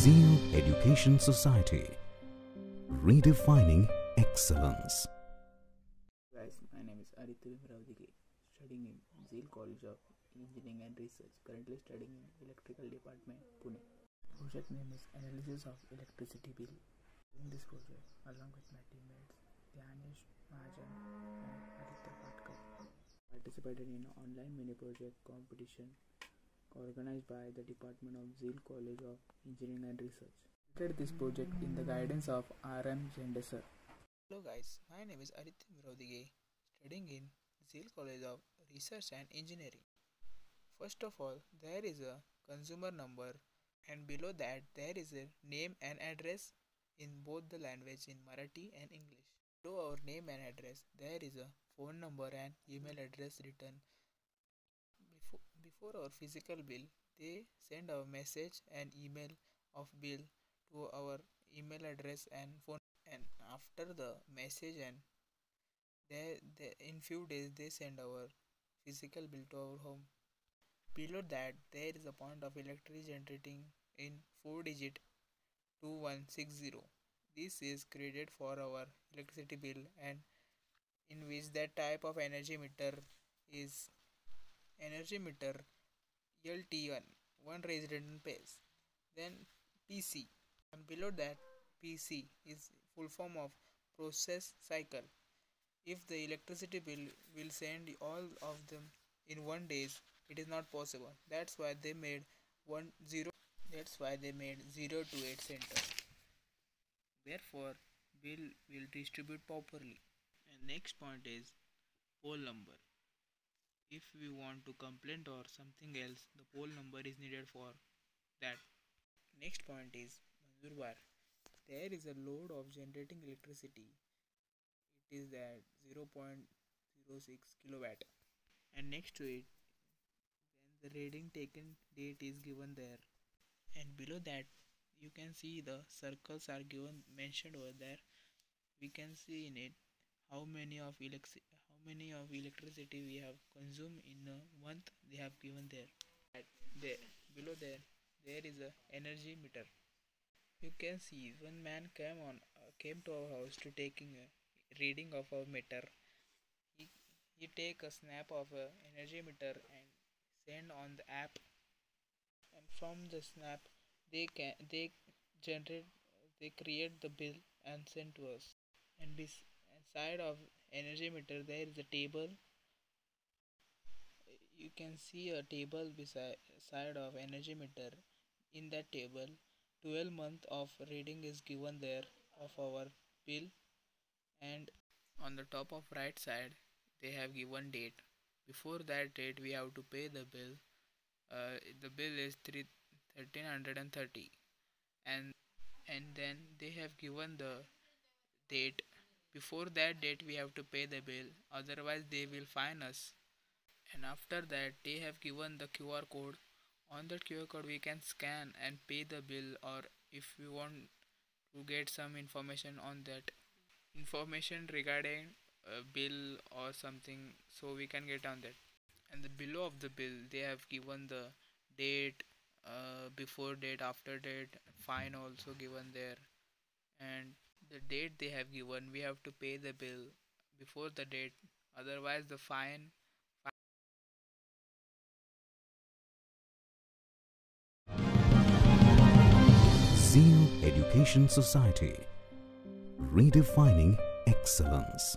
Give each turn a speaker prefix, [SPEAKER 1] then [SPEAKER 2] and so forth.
[SPEAKER 1] Zeal Education Society. Redefining excellence.
[SPEAKER 2] Guys, my name is Aditya Vimravdige, studying in Zeal College of Engineering and Research, currently studying in Electrical Department, Pune. Project name is Analysis of Electricity Bill. In this project, along with my teammates, Dhyanesh Mahajan and Aditya Patkar, participated in an online mini project competition organized by the Department of Zeal College of Engineering and Research. Did this project in the guidance of R.M. Gendesar.
[SPEAKER 3] Hello guys, my name is Aditya Miraudige, studying in Zeal College of Research and Engineering. First of all, there is a consumer number and below that there is a name and address in both the language in Marathi and English. Below our name and address, there is a phone number and email address written. Before, our physical bill, they send a message and email of bill to our email address and phone and after the message and they, they in few days they send our physical bill to our home. Below that there is a point of electricity generating in 4 digit 2160 this is created for our electricity bill and in which that type of energy meter is energy meter LT1 one resident pays then PC and below that PC is full form of process cycle. If the electricity bill will send all of them in one days, it is not possible. That's why they made one zero. That's why they made zero to eight center. Therefore, bill will distribute properly. And next point is pole number. If we want to complain or something else, the pole number is needed for that. Next point is Manjur bar. There is a load of generating electricity. It is that 0.06 kilowatt. And next to it, then the reading taken date is given there. And below that, you can see the circles are given mentioned over there. We can see in it how many of electricity many of electricity we have consumed in a month. They have given there. At there below there there is a energy meter you can see one man came on uh, came to our house to taking a reading of our meter he, he take a snap of a energy meter and send on the app and from the snap they can they generate they create the bill and send to us and beside of energy meter there is a table. You can see a table beside side of energy meter. In that table 12 month of reading is given there of our bill and on the top of right side they have given date. Before that date we have to pay the bill. Uh, the bill is 3 1330 and and then they have given the date before that date we have to pay the bill. Otherwise they will fine us. And after that they have given the QR code. On that QR code we can scan and pay the bill or if we want to get some information on that information regarding a bill or something so we can get on that. And the below of the bill they have given the date uh, before date after date fine also given there. And the date they have given we have to pay the bill before the date otherwise the fine
[SPEAKER 1] Zeal Education Society. Redefining excellence.